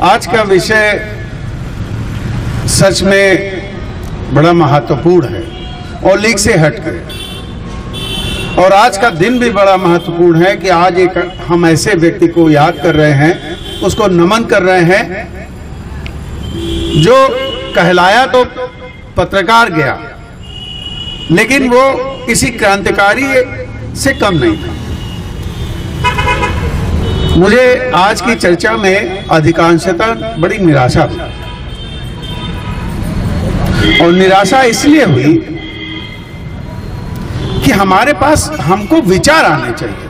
आज का विषय सच में बड़ा महत्वपूर्ण है और लीग से हट के। और आज का दिन भी बड़ा महत्वपूर्ण है कि आज एक हम ऐसे व्यक्ति को याद कर रहे हैं, उसको नमन कर रहे हैं, जो कहलाया तो पत्रकार गया, लेकिन वो किसी क्रांतिकारी से कम नहीं था। मुझे आज की चर्चा में अधिकांशतः बड़ी निराशा हुई। और निराशा इसलिए हुई कि हमारे पास हमको विचार आने चाहिए।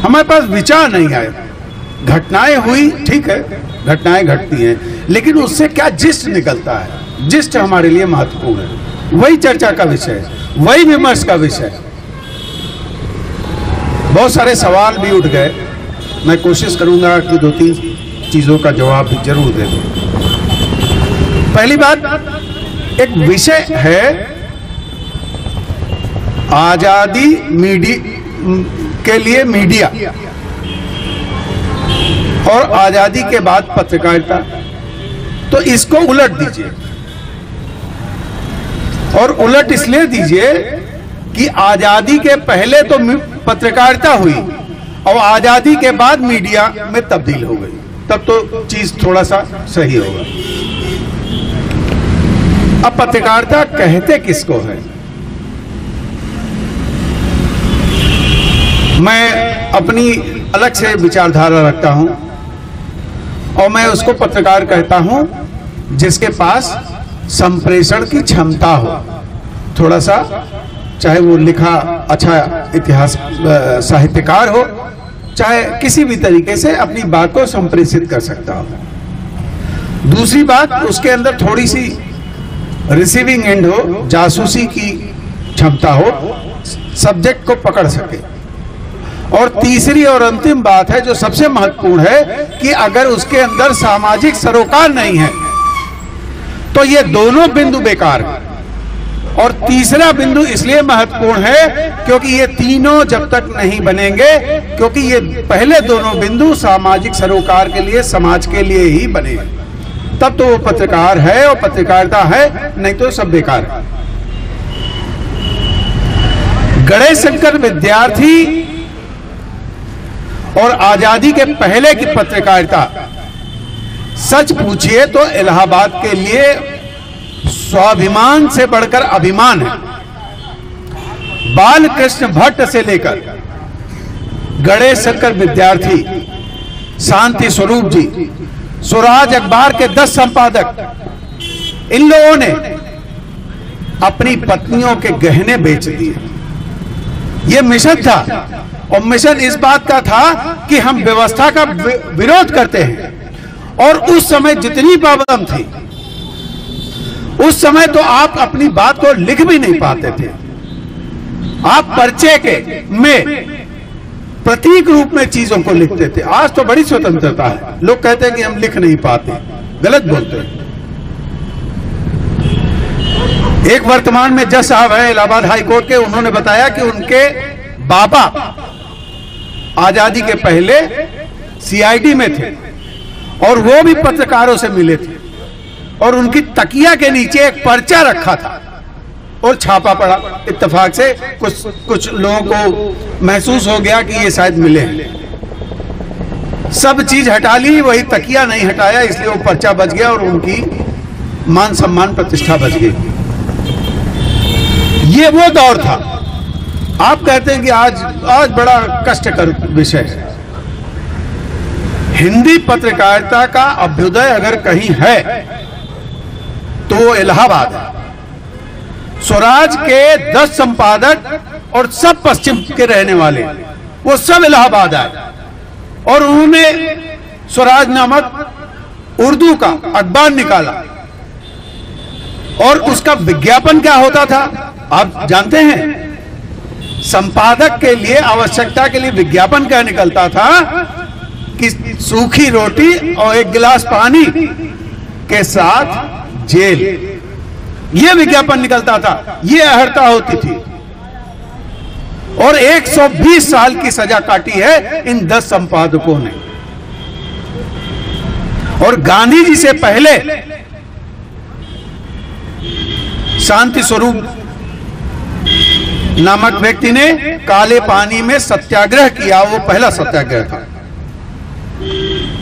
हमारे पास विचार नहीं आए। घटनाएँ हुई, ठीक है, घटनाएँ घटती हैं, लेकिन उससे क्या जिस्ट निकलता है? जिस्ट हमारे लिए महत्वपूर्ण है। वही चर्चा का विषय है, वही विमर्श का विषय है। बहुत सारे सवाल भी उठ गए। मैं कोशिश करूँगा कि दो तीन चीज़ों का जवाब भी ज़रूर दे दूँ। पहली बात, एक विषय है आज़ादी मीडिया, के लिए मीडिया और आज़ादी के बाद पत्रकारिता। तो इसको उलट दीजिए। और उलट इसलिए दीजिए कि आज़ादी के पहले तो पत्रकारिता हुई और आज़ादी के बाद मीडिया में तब्दील हो गई। तब तो चीज़ थोड़ा सा सही होगा। अब पत्रकारिता कहते किसको है? मैं अपनी अलग से विचारधारा रखता हूँ और मैं उसको पत्रकार कहता हूँ जिसके पास संप्रेषण की क्षमता हो। थोड़ा सा चाहे वो लिखा अच्छा इतिहास साहित्यकार हो, चाहे किसी भी तरीके से अपनी बात को संप्रेषित कर सकता हो। दूसरी बात, उसके अंदर थोड़ी सी रिसीविंग एंड हो, जासूसी की क्षमता हो सब्जेक्ट को पकड़ सके। और तीसरी और अंतिम बात है, जो सबसे महत्वपूर्ण है, कि अगर उसके अंदर सामाजिक सरोकार नहीं है तो ये दोनों बिंदु बेकार है। और तीसरा बिंदु इसलिए महत्वपूर्ण है क्योंकि ये तीनों जब तक नहीं बनेंगे, क्योंकि ये पहले दोनों बिंदु सामाजिक सरोकार के लिए, समाज के लिए ही बने। तब तो वो पत्रकार है और पत्रकारिता है, नहीं तो सब बेकार। गणेश शंकर विद्यार्थी और आज़ादी के पहले की पत्रकारिता। सच पूछिए तो इलाहाबाद के लिए स्वाभिमान से बढ़कर अभिमान है। बाल कृष्ण भट्ट से लेकर गणेश शंकर विद्यार्थी, शांति स्वरूप जी स्वराज अखबार के दस संपादक, इन लोगों ने अपनी पत्नियों के गहने बेच दिए। यह मिशन था और मिशन इस बात का था कि हम व्यवस्था का विरोध करते हैं और उस समय जितनी पाबंद थी उस समय तो आप अपनी बात को लिख भी नहीं पाते थे। आप पर्चे के में प्रतीक रूप में चीज़ों को लिखते थे। आज तो बड़ी स्वतंत्रता है। लोग कहते हैं कि हम लिख नहीं पाते। गलत बोलते हैं। एक वर्तमान में जज साहब है, इलाहाबाद हाई कोर्ट के। उन्होंने बताया कि उनके बाबा आज़ादी के पहले सीआईडी में थे और वो भी पत्रकारों से मिले थे। और उनकी तकिया के नीचे एक पर्चा रखा था और छापा पड़ा। इत्तेफाक से कुछ कुछ लोगों को महसूस हो गया कि ये शायद मिले। सब चीज़ हटा ली, वही तकिया नहीं हटाया, इसलिए वो पर्चा बच गया और उनकी मान सम्मान प्रतिष्ठा बच गई। ये वो दौर था। आप कहते हैं कि आज आज बड़ा कष्टकर विषय है। हिंदी पत्रकारिता का अभ्युदय अगर कहीं है तो वो इलाहाबाद। है स्वराज के दस संपादक और सब पश्चिम के रहने वाले, वो सब इलाहाबाद आए। और उन्होंने स्वराज नामक उर्दू का अखबार निकाला। और उसका विज्ञापन क्या होता था, आप जानते हैं? संपादक के लिए आवश्यकता के लिए विज्ञापन क्या निकलता था कि सूखी रोटी और एक गिलास पानी के साथ जेल। ये विज्ञापन निकलता था, ये अहर्ता होती थी। और 120 साल की सजा काटी है इन 10 संपादकों ने। और गांधी जी से पहले शांति स्वरूप नामक व्यक्ति ने काले पानी में सत्याग्रह किया, वो पहला सत्याग्रह था।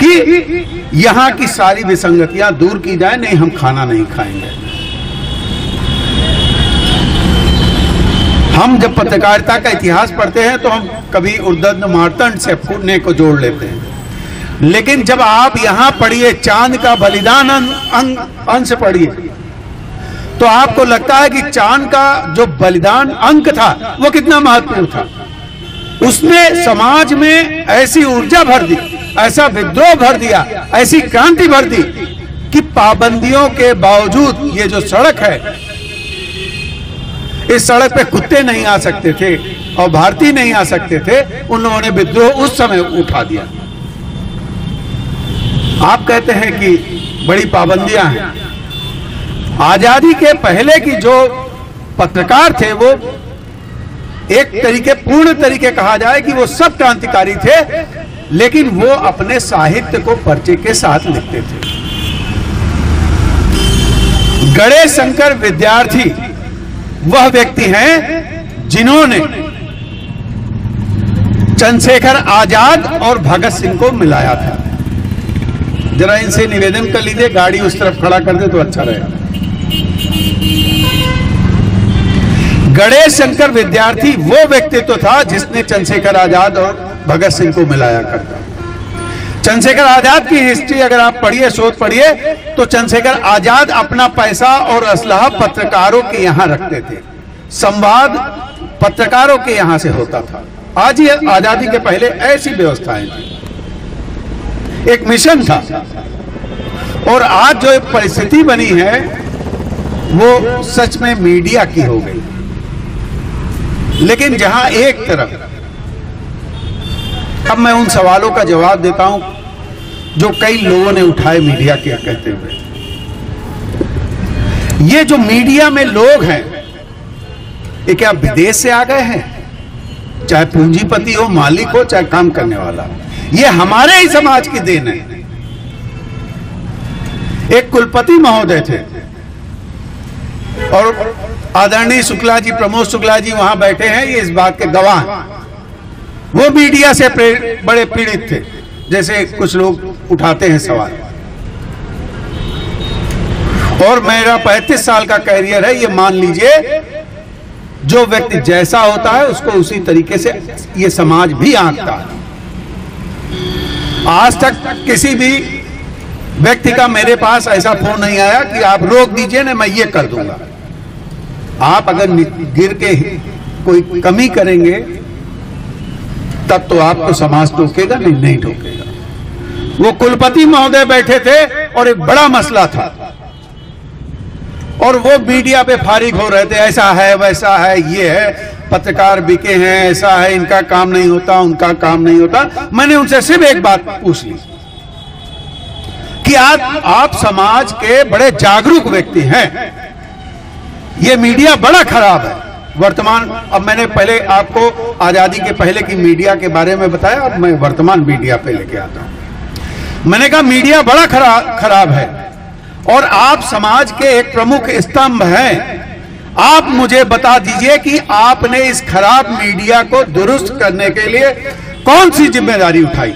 कि यहाँ की सारी विसंगतियाँ दूर की जाए, नहीं, हम खाना नहीं खाएँगे। हम जब पत्रकारिता का इतिहास पढ़ते हैं तो हम कभी उर्दंड मारतंड से पुण्य को जोड़ लेते हैं। लेकिन जब आप यहाँ पढ़िए, चाँद का बलिदान अंश पढ़िए तो आपको लगता है कि चाँद का जो बलिदान अंक था, वो कितना महत्वपूर्ण था? उसने समाज में ऐसी ऊर्जा भर दी। ऐसा विद्रोह भर दिया, ऐसी क्रांति भर दी कि पाबंदियों के बावजूद ये जो सड़क है, इस सड़क पे कुत्ते नहीं आ सकते थे और भारतीय नहीं आ सकते थे उन लोगों ने विद्रोह उस समय उठा दिया। आप कहते हैं कि बड़ी पाबंदियाँ हैं। आज़ादी के पहले की जो पत्रकार थे वो, एक तरीके, पूर्ण तरीके कहा जाए कि वो सब क्रांतिकारी थे लेकिन वो अपने साहित्य को पर्चे के साथ लिखते थे। गणेश शंकर विद्यार्थी वह व्यक्ति हैं जिन्होंने चंद्रशेखर आज़ाद और भगत सिंह को मिलाया था। जरा इनसे निवेदन कर लीजिए, गाड़ी उस तरफ़ खड़ा कर दे तो अच्छा रहेगा गणेश शंकर विद्यार्थी वो व्यक्तित्व तो था जिसने चंद्रशेखर आज़ाद और भगत सिंह को मिलाया करता। चंद्रशेखर आज़ाद की हिस्ट्री अगर आप पढ़िए, शोध पढ़िए तो चंद्रशेखर आज़ाद अपना पैसा और असलाह पत्रकारों के यहाँ रखते थे। संवाद पत्रकारों के यहाँ से होता था। आज ये आज़ादी के पहले ऐसी व्यवस्थाएँ थी। एक मिशन था। और आज जो परिस्थिति बनी है, वो सच में मीडिया की हो गई। लेकिन जहाँ एक तरफ़ अब मैं उन सवालों का जवाब देता हूँ, जो कई लोगों ने उठाए मीडिया के कहते हुए। ये जो मीडिया में लोग हैं, ये क्या विदेश से आ गए हैं? चाहे पूंजीपति हो, मालिक हो, चाहे काम करने वाला ये हमारे ही समाज की देन है। एक कुलपति महोदय थे, और आदरणीय शुक्ला जी, प्रमोद शुक्ला जी वहाँ बैठे हैं, ये इस बात के गवाह वो मीडिया से बड़े पीड़ित थे। जैसे कुछ लोग उठाते हैं सवाल। और मेरा पैंतीस साल का कैरियर है, ये मान लीजिए, जो व्यक्ति जैसा होता है, उसको उसी तरीके से ये समाज भी आंकता है। आज तक किसी भी व्यक्ति का मेरे पास ऐसा फ़ोन नहीं आया कि आप रोक दीजिए ना मैं ये कर दूँगा। आप अगर गिर के कोई कमी करेंगे तब तो आपको समाज टोकेगा, नहीं नहीं टोकेगा। वो कुलपति महोदय बैठे थे और एक बड़ा मसला था। और वो मीडिया पे फारिग हो रहे थे, ऐसा है, वैसा है, ये है, पत्रकार बिके हैं, ऐसा है, इनका काम नहीं होता, उनका काम नहीं होता। मैंने उनसे सिर्फ़ एक बात पूछ ली कि आप आप समाज के बड़े जागरूक व्यक्ति हैं। ये मीडिया बड़ा खराब है। वर्तमान, अब मैंने पहले आपको आज़ादी के पहले की मीडिया के बारे में बताया, अब मैं वर्तमान मीडिया पे लेके आता हूँ। मैंने कहा, मीडिया बड़ा खराब खराब है और आप समाज के एक प्रमुख स्तंभ हैं। आप मुझे बता दीजिए कि आपने इस खराब मीडिया को दुरुस्त करने के लिए कौन सी ज़िम्मेदारी उठाई?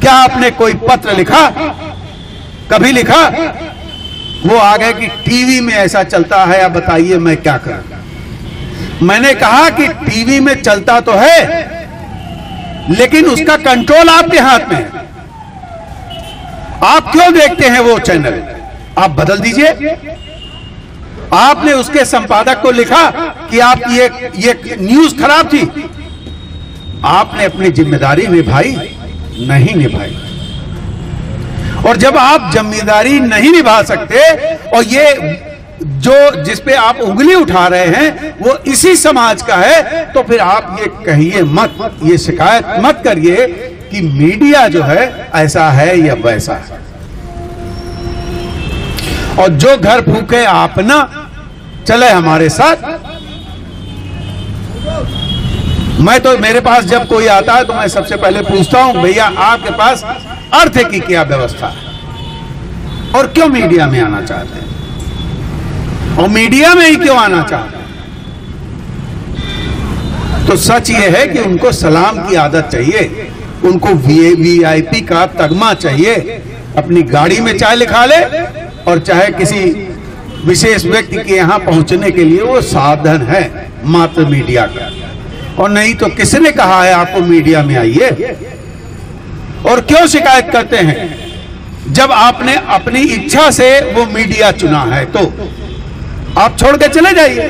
क्या आपने कोई पत्र लिखा? कभी लिखा? वो आ गए कि टीवी में ऐसा चलता है या बताइए मैं क्या करूँ? मैंने कहा कि टीवी में चलता तो है, लेकिन उसका कंट्रोल आपके हाथ में है। आप क्यों देखते हैं वो चैनल? आप बदल दीजिए। आपने उसके संपादक को लिखा कि आप ये ये न्यूज़ खराब थी। आपने अपनी ज़िम्मेदारी निभाई, नहीं निभाई। और जब आप ज़िम्मेदारी नहीं निभा सकते, और ये जो जिस पे आप उंगली उठा रहे हैं, वो इसी समाज का है तो फिर आप ये कहिए मत, ये शिकायत मत करिए कि मीडिया जो है, ऐसा है या वैसा है। और जो घर फूके आप ना, चले हमारे साथ। मैं तो मेरे पास जब कोई आता है तो मैं सबसे पहले पूछता हूँ, भैया, आपके पास अर्थ की क्या व्यवस्था है? और क्यों मीडिया में आना चाहते हैं? और मीडिया में ही क्यों आना चाहते तो सच ये है कि उनको सलाम की आदत चाहिए, उनको वीआईपी का तगमा चाहिए, अपनी गाड़ी में चाहे लिखा ले और चाहे किसी विशेष व्यक्ति के यहाँ पहुँचने के लिए वो साधन है मात्र मीडिया का। और नहीं तो किसने कहा है आपको मीडिया में आइए? और क्यों शिकायत करते हैं? जब आपने अपनी इच्छा से वो मीडिया चुना है तो आप छोड़ के चले जाइए।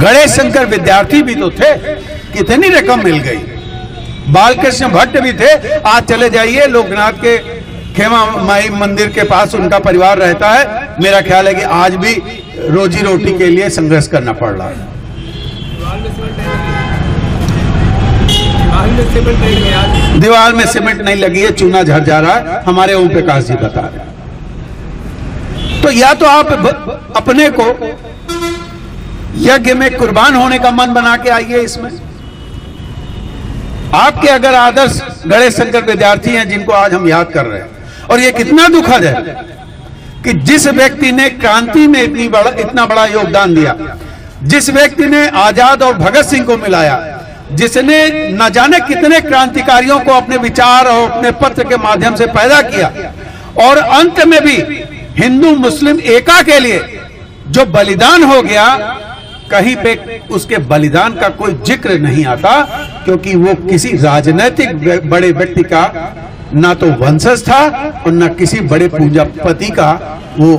गणेश शंकर विद्यार्थी भी तो थे, कितनी रकम मिल गई। बालकृष्ण भट्ट भी थे, आज चले जाइए, लोकनाथ के खेमा माई मंदिर के पास उनका परिवार रहता है। मेरा ख्याल है कि आज भी रोजी रोटी के लिए संघर्ष करना पड़ रहा है। दीवार में सीमेंट नहीं लगी है, चूना झड़ जा रहा है, हमारे ओम प्रकाश जी बता रहे तो या तो आप अपने को यज्ञ में कुर्बान होने का मन बना के आइए इसमें। आपके अगर आदर्श गणेश शंकर विद्यार्थी हैं जिनको आज हम याद कर रहे हैं, और ये कितना दुखद है कि जिस व्यक्ति ने क्रांति में इतनी बड़ा इतना बड़ा योगदान दिया, जिस व्यक्ति ने आज़ाद और भगत सिंह को मिलाया जिसने न जाने कितने क्रांतिकारियों को अपने विचार और अपने पत्र के माध्यम से पैदा किया। और अंत में भी हिंदू मुस्लिम एका के लिए जो बलिदान हो गया, कहीं पे उसके बलिदान का कोई ज़िक्र नहीं आता, क्योंकि वो किसी राजनैतिक बड़े व्यक्ति का ना तो वंशज था और न किसी बड़े पूंजापति का वो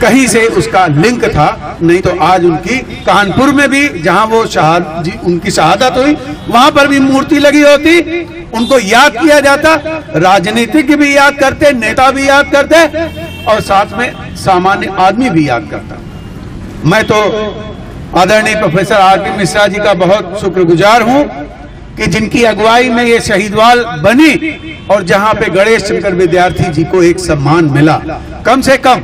कहीं से उसका लिंक था, नहीं तो आज उनकी कानपुर में भी, जहाँ वो शहाद, जी, उनकी शहादत हुई, वहाँ पर भी मूर्ति लगी होती, उनको याद किया जाता, राजनीतिक भी याद करते, नेता भी याद करते, और साथ में सामान्य आदमी भी याद करता। मैं तो आदरणीय professor R P Mishra ji का बहुत शुक्रगुजार हूँ कि जिनकी अगुवाई में ये शहीदवाल बनी, और जहाँ पे गणेश शंकर विद्यार्थी जी को एक सम्मान मिला। कम से कम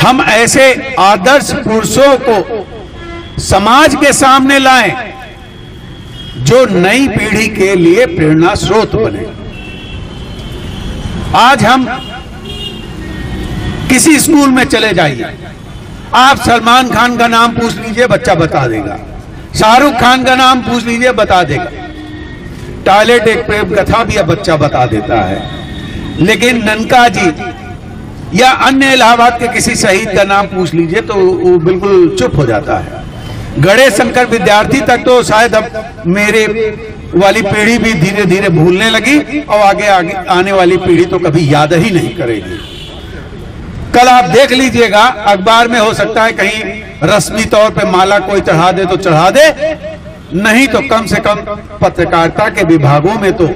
हम ऐसे आदर्श पुरुषों को समाज के सामने लाएँ, जो नई पीढ़ी के लिए प्रेरणा स्रोत बने। आज हम किसी स्कूल में चले जाइए। आप सलमान खान का नाम पूछ लीजिए, बच्चा बता देगा। शाहरुख खान का नाम पूछ लीजिए, बता देगा। टॉयलेट एक प्रेम कथा भी अब बच्चा बता देता है। लेकिन ननका जी या अन्य इलाहाबाद के किसी शहीद का नाम पूछ लीजिए तो वो बिल्कुल चुप हो जाता है। गणेश शंकर विद्यार्थी तक तो शायद अब मेरे वाली पीढ़ी भी धीरे धीरे भूलने लगी और आगे आगे, आने वाली पीढ़ी तो कभी याद ही नहीं करेगी। कल आप देख लीजिएगा, अखबार में हो सकता है कहीं रस्मी तौर पे माला कोई चढ़ा दे तो चढ़ा दे, नहीं तो कम से कम पत्रकारिता के विभागों में तो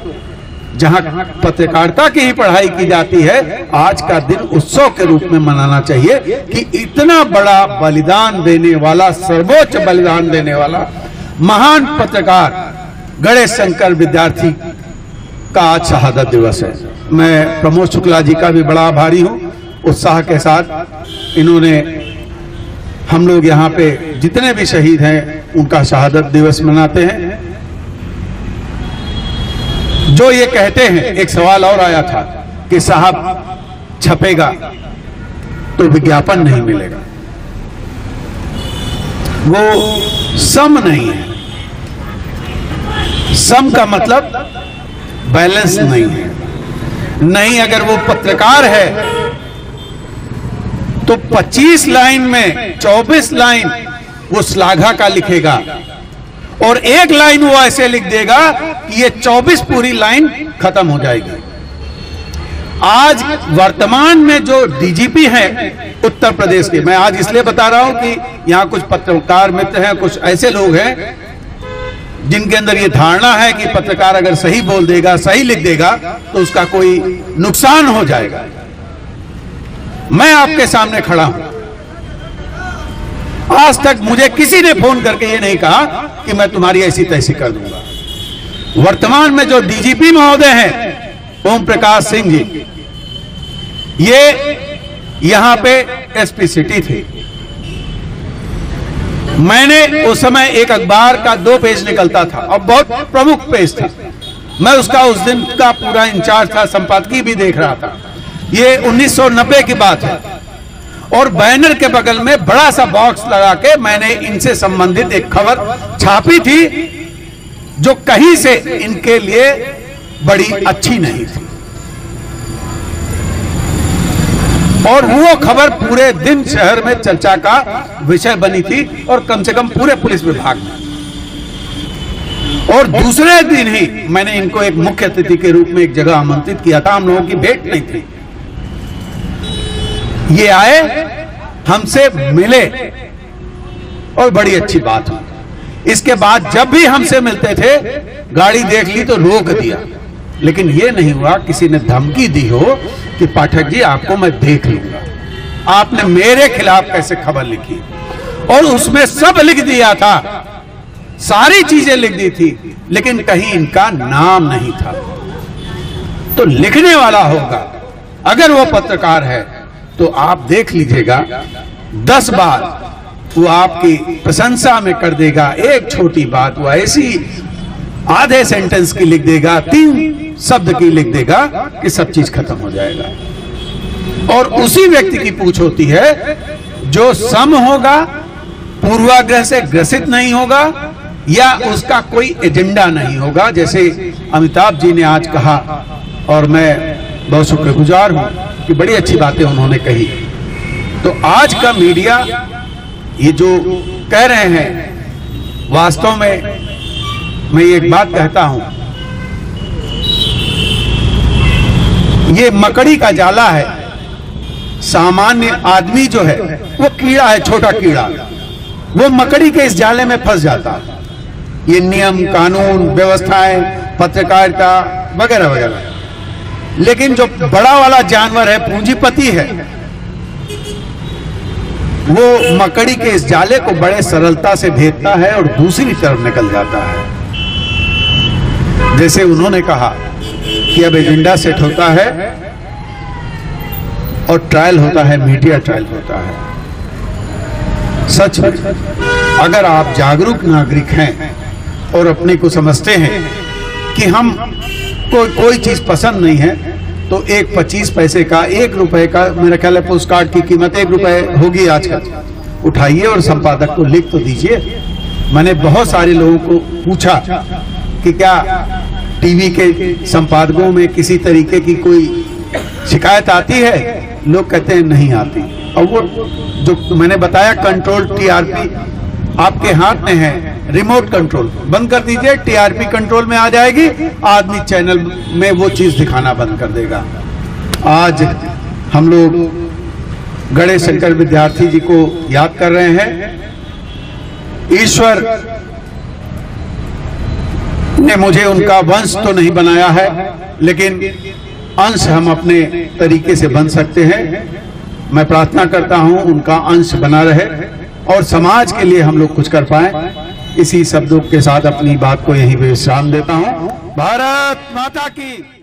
जहाँ पत्रकारिता की ही पढ़ाई की जाती है, आज का दिन उत्सव के रूप में मनाना चाहिए कि इतना बड़ा बलिदान देने वाला, सर्वोच्च बलिदान देने वाला, महान पत्रकार गणेश शंकर विद्यार्थी का आज शहादत दिवस है। मैं प्रमोद शुक्ला जी का भी बड़ा आभारी हूँ। उत्साह के साथ इन्होंने हम लोग यहाँ पे जितने भी शहीद हैं, उनका शहादत दिवस मनाते हैं। जो ये कहते हैं, एक सवाल और आया था कि साहब, छपेगा तो विज्ञापन नहीं मिलेगा। वो सम नहीं है। सम का मतलब बैलेंस नहीं है। नहीं अगर वो पत्रकार है तो 25 लाइन में 24 लाइन वो श्लाघा का लिखेगा। और एक लाइन वो ऐसे लिख देगा कि ये 24 पूरी लाइन खत्म हो जाएगी। आज वर्तमान में जो डीजीपी हैं उत्तर प्रदेश के, मैं आज इसलिए बता रहा हूँ कि यहाँ कुछ पत्रकार मित्र हैं, कुछ ऐसे लोग हैं, जिनके अंदर ये धारणा है कि पत्रकार अगर सही बोल देगा, सही लिख देगा तो उसका कोई नुकसान हो जाएगा। मैं आपके सामने खड़ा हूँ। आज तक मुझे किसी ने फ़ोन करके ये नहीं कहा कि मैं तुम्हारी ऐसी तैसी कर दूँगा। वर्तमान में जो डीजीपी महोदय हैं, ओम प्रकाश सिंह जी, ये यहाँ पे एसपी सिटी थे। मैंने उस समय एक अखबार का दो पेज निकलता था, और बहुत प्रमुख पेज था। मैं उसका उस दिन का पूरा इंचार्ज था, संपादकीय भी देख रहा था। ये 1990 की बात है। और बैनर के बगल में बड़ा सा बॉक्स लगा के मैंने इनसे संबंधित एक खबर छापी थी, जो कहीं से इनके लिए बड़ी अच्छी नहीं थी। और वो खबर पूरे दिन शहर में चर्चा का विषय बनी थी और कम से कम पूरे पुलिस विभाग में। और दूसरे दिन ही मैंने इनको एक मुख्य अतिथि के रूप में एक जगह आमंत्रित किया था। हम लोगों की भेंट नहीं थी। ये आए, हमसे मिले। और बड़ी अच्छी बात हुई। इसके बाद जब भी हमसे मिलते थे, गाड़ी देख ली तो रोक दिया। लेकिन ये नहीं हुआ, किसी ने धमकी दी हो कि पाठक जी, आपको मैं देख लूँगा। आपने मेरे खिलाफ कैसे खबर लिखी? और उसमें सब लिख दिया था। सारी चीज़ें लिख दी थी, लेकिन कहीं इनका नाम नहीं था। तो लिखने वाला होगा, अगर वो पत्रकार है तो आप देख लीजिएगा, दस बार वो आपकी प्रशंसा में कर देगा, एक छोटी बात वो ऐसी आधे सेंटेंस की लिख देगा, तीन शब्द की लिख देगा कि सब चीज़ खत्म हो जाएगा। और उसी व्यक्ति की पूछ होती है, जो सम होगा, पूर्वाग्रह से ग्रसित नहीं होगा, या उसका कोई एजेंडा नहीं होगा, जैसे अमिताभ जी ने आज कहा, और मैं बहुत शुक्रगुजार हूँ। कि बड़ी अच्छी बातें उन्होंने कही। तो आज का मीडिया ये जो कह रहे हैं, वास्तव में मैं एक बात कहता हूँ। ये मकड़ी का जाला है। सामान्य आदमी जो है, वो कीड़ा है, छोटा कीड़ा। वो मकड़ी के इस जाले में फंस जाता। है ये नियम, कानून, व्यवस्थाएँ, पत्रकारिता, वगैरह वगैरह। लेकिन जो बड़ा वाला जानवर है, पूंजीपति है, वो मकड़ी के इस जाले को बड़े सरलता से भेदता है और दूसरी तरफ़ निकल जाता है। जैसे उन्होंने कहा कि अब एजेंडा सेट होता है और ट्रायल होता है, मीडिया ट्रायल होता है। सच में अगर आप जागरूक नागरिक हैं और अपने को समझते हैं कि हम को कोई चीज़ पसंद नहीं है तो एक पच्चीस पैसे का, एक रुपए का, मेरा ख्याल है पोस्ट कार्ड की कीमत एक रुपए होगी आजकल। उठाइए और संपादक को लिख तो दीजिए। मैंने बहुत सारे लोगों को पूछा कि क्या टीवी के संपादकों में किसी तरीके की कोई शिकायत आती है? लोग कहते हैं, नहीं आती। और वो जो मैंने बताया कंट्रोल टीआरपी आपके हाथ में है। रिमोट कंट्रोल बंद कर दीजिए टीआरपी कंट्रोल में आ जाएगी। आदमी चैनल में वो चीज़ दिखाना बंद कर देगा। आज हम लोग गणेश शंकर विद्यार्थी जी को याद कर रहे हैं। ईश्वर ने मुझे उनका वंश तो नहीं बनाया है, लेकिन अंश हम अपने तरीके से बन सकते हैं। मैं प्रार्थना करता हूँ, उनका अंश बना रहे। और समाज के लिए हम लोग कुछ कर पाए। इसी शब्दों के साथ अपनी बात को यहीं विश्राम देता हूँ। भारत माता की।